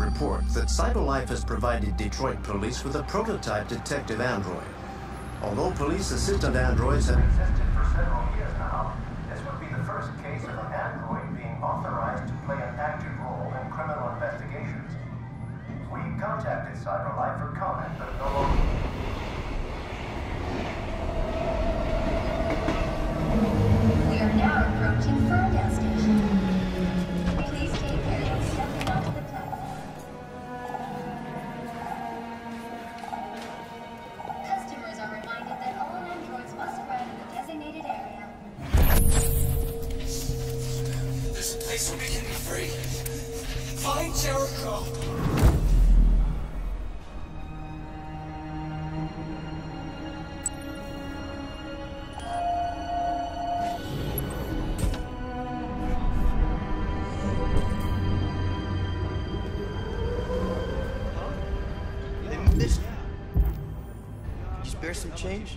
report that CyberLife has provided Detroit police with a prototype detective android. Although police assistant androids have existed for several years now, this would be the first case of an android being authorized to play an active role in criminal investigations. We contacted CyberLife for comment, but no longer... We are now approaching some change?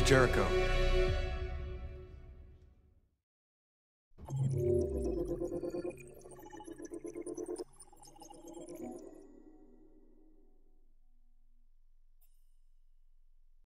to Jericho.